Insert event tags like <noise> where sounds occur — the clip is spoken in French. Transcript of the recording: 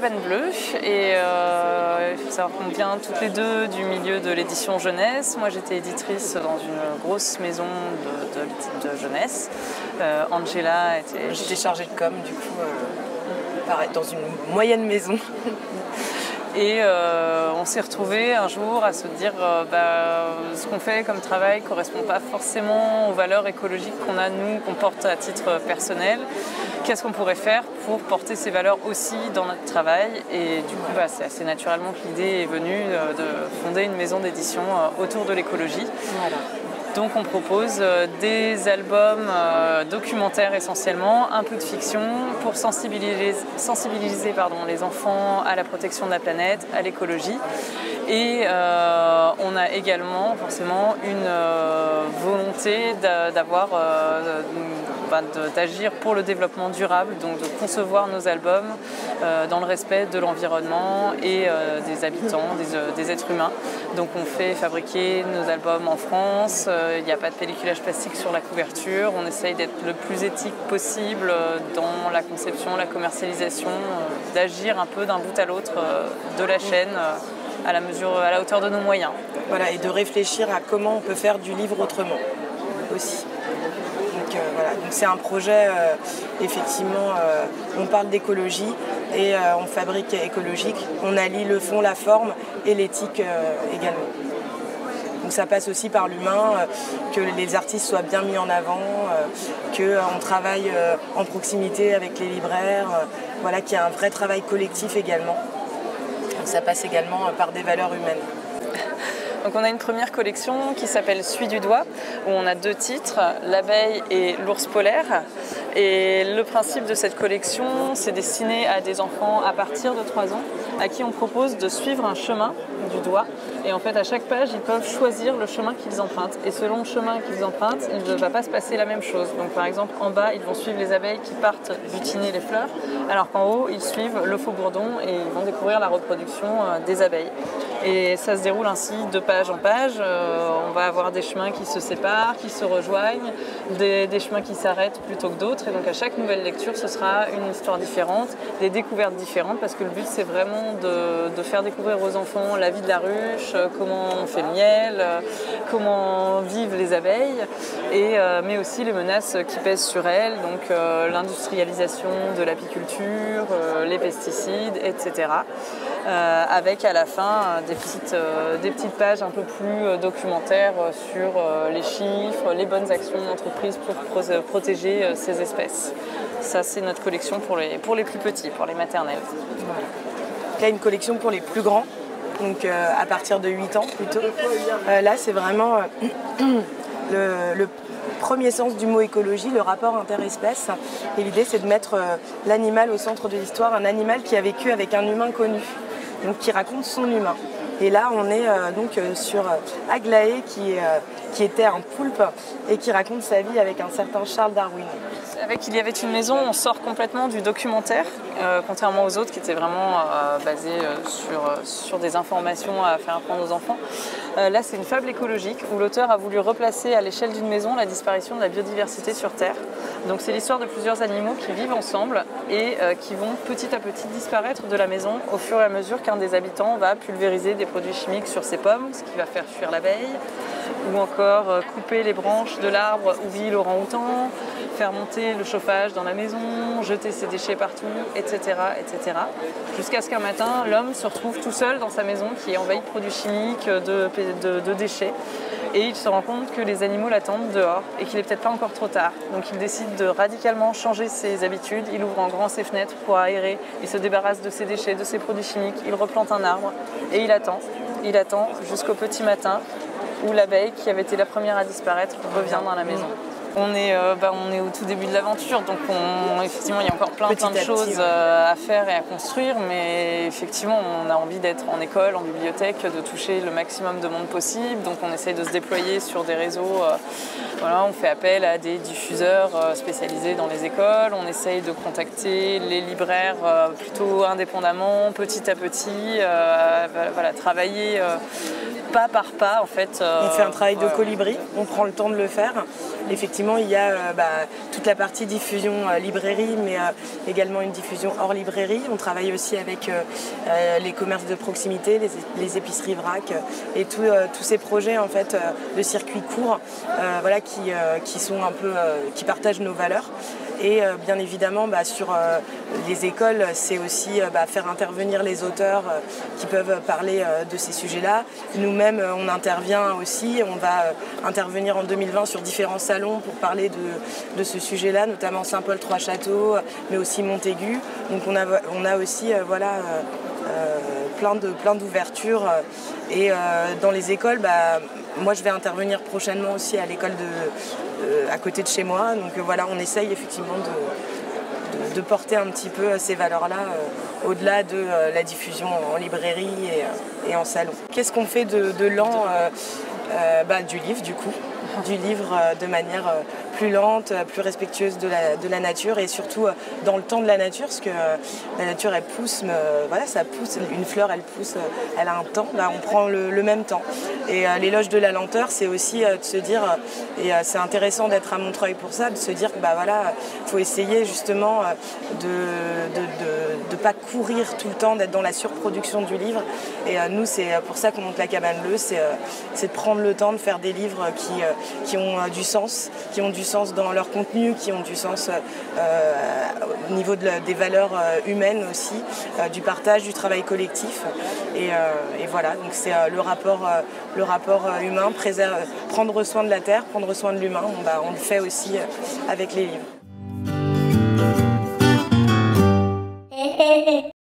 Cabane Bleue et euh, il faut savoir qu'on vient toutes les deux du milieu de l'édition jeunesse. Moi j'étais éditrice dans une grosse maison de, jeunesse. Euh, Angela était... J'étais chargée de com du coup, pareil, dans une moyenne maison. <laughs> Et euh, on s'est retrouvé un jour à se dire euh, bah, ce qu'on fait comme travail ne correspond pas forcément aux valeurs écologiques qu'on a nous, qu'on porte à titre personnel. Qu'est-ce qu'on pourrait faire pour porter ces valeurs aussi dans notre travail? Et du coup, bah, c'est assez naturellement que l'idée est venue euh, de fonder une maison d'édition autour de l'écologie. Donc on propose euh, des albums euh, documentaires essentiellement, un peu de fiction pour sensibiliser, sensibiliser pardon, les enfants à la protection de la planète, à l'écologie. Et euh, on a également forcément une volonté d'avoir, d'agir pour le développement durable, donc de concevoir nos albums dans le respect de l'environnement et des habitants, des, des, êtres humains. Donc on fait fabriquer nos albums en France il n'y a pas de pelliculage plastique sur la couverture. On essaye d'être le plus éthique possible euh, dans la conception, la commercialisation, euh, d'agir un peu d'un bout à l'autre euh, de la chaîne à la, mesure, à la hauteur de nos moyens. Voilà, et de réfléchir à comment on peut faire du livre autrement aussi. Voilà, c'est un projet, effectivement, on parle d'écologie et on fabrique écologique. On allie le fond, la forme et l'éthique également. Donc ça passe aussi par l'humain, euh, que les artistes soient bien mis en avant, euh, qu'on euh, travaille en proximité avec les libraires, voilà, qu'il y a un vrai travail collectif également. ça passe également par des valeurs humaines. Donc on a une première collection qui s'appelle Suis du doigt, où on a deux titres, l'abeille et l'ours polaire. Et le principe de cette collection, c'est destiné à des enfants à partir de 3 ans, à qui on propose de suivre un chemin du doigt. Et en fait, à chaque page, ils peuvent choisir le chemin qu'ils empruntent. Et selon le chemin qu'ils empruntent, il ne va pas se passer la même chose. Donc par exemple, en bas, ils vont suivre les abeilles qui partent butiner les fleurs, alors qu'en haut, ils suivent le faux bourdon et ils vont découvrir la reproduction euh, des abeilles. Et ça se déroule ainsi de page en page. Euh, on va avoir des chemins qui se séparent, qui se rejoignent, des, chemins qui s'arrêtent plutôt que d'autres. Et donc à chaque nouvelle lecture, ce sera une histoire différente, des découvertes différentes, parce que le but c'est vraiment de, faire découvrir aux enfants la vie de la ruche, euh, comment on fait le miel, euh, comment vivent les abeilles, et, mais aussi les menaces qui pèsent sur elles, donc l'industrialisation de l'apiculture, les pesticides, etc. avec à la fin des euh, des petites pages un peu plus euh, documentaires euh, sur les chiffres, les bonnes actions d'entreprise pour protéger ces espèces. Ça, c'est notre collection pour les, pour les plus petits, pour les maternelles. A une collection pour les plus grands, donc à partir de 8 ans plutôt. là, c'est vraiment <clears throat> le, premier sens du mot écologie, le rapport interespèce. Et l'idée, c'est de mettre l'animal au centre de l'histoire, un animal qui a vécu avec un humain connu, donc qui raconte son humain. Et là, on est euh, donc euh, sur euh, Aglaé, qui, qui était un poulpe et qui raconte sa vie avec un certain Charles Darwin. Avec Il y avait une maison, on sort complètement du documentaire, contrairement aux autres qui étaient vraiment basés sur, sur des informations à faire apprendre aux enfants. là, c'est une fable écologique où l'auteur a voulu replacer à l'échelle d'une maison la disparition de la biodiversité sur Terre. Donc c'est l'histoire de plusieurs animaux qui vivent ensemble et qui vont petit à petit disparaître de la maison au fur et à mesure qu'un des habitants va pulvériser des produits chimiques sur ses pommes, ce qui va faire fuir l'abeille, ou encore euh, couper les branches de l'arbre où vit l'orang-outan, faire monter le chauffage dans la maison, jeter ses déchets partout, etc. etc. Jusqu'à ce qu'un matin, l'homme se retrouve tout seul dans sa maison qui est envahie de produits chimiques, de, de déchets. Et il se rend compte que les animaux l'attendent dehors et qu'il n'est peut-être pas encore trop tard. Donc il décide de radicalement changer ses habitudes. Il ouvre en grand ses fenêtres pour aérer. Il se débarrasse de ses déchets, de ses produits chimiques. Il replante un arbre et il attend. Il attend jusqu'au petit matin où l'abeille, qui avait été la première à disparaître, revient dans la maison. On est, euh, bah, on est au tout début de l'aventure, donc effectivement, il y a encore plein, plein de choses euh, à faire et à construire, mais effectivement, on a envie d'être en école, en bibliothèque, de toucher le maximum de monde possible, donc on essaye de se déployer sur des réseaux. Euh, voilà, on fait appel à des diffuseurs spécialisés dans les écoles, on essaye de contacter les libraires plutôt indépendamment, petit à petit, voilà, travailler pas par pas en fait. on fait un travail de colibri, on prend le temps de le faire. Effectivement, il y a bah, toute la partie diffusion librairie, mais également une diffusion hors librairie. On travaille aussi avec les commerces de proximité, les, épiceries vrac et tous ces projets en fait de circuits courts, voilà, qui, qui sont un peu, qui partagent nos valeurs. Et euh, bien évidemment, bah, sur euh, les écoles, c'est aussi euh, bah, faire intervenir les auteurs qui peuvent parler de ces sujets-là. Nous-mêmes, on intervient aussi. On va intervenir en 2020 sur différents salons pour parler de, ce sujet-là, notamment Saint-Paul-Trois-Châteaux, mais aussi Montaigu. Donc on a, aussi voilà, plein d'ouvertures. Plein et dans les écoles, bah, moi je vais intervenir prochainement aussi à l'école de, à côté de chez moi. Donc euh, voilà, on essaye effectivement de, porter un petit peu ces valeurs-là euh, au-delà de la diffusion en librairie et, en salon. Qu'est-ce qu'on fait de, lent bah, Du livre du coup, du livre de manière plus lente, plus respectueuse de la, nature et surtout euh, dans le temps de la nature, parce que euh, la nature elle pousse, voilà, ça pousse, une fleur elle pousse, euh, elle a un temps, là on prend le, même temps. Et l'éloge de la lenteur, c'est aussi de se dire, et c'est intéressant d'être à Montreuil pour ça, de se dire que bah voilà, faut essayer justement de ne pas courir tout le temps, d'être dans la surproduction du livre. Et nous, c'est pour ça qu'on monte la cabane bleue, c'est de prendre le temps de faire des livres qui, qui ont du sens, qui ont du sens dans leur contenu, qui ont du sens euh, au niveau des valeurs euh, humaines aussi, euh, du partage, du travail collectif. Et, voilà, donc c'est le rapport, le rapport humain, prendre soin de la terre, prendre soin de l'humain. Bah, on le fait aussi avec les livres. <laughs>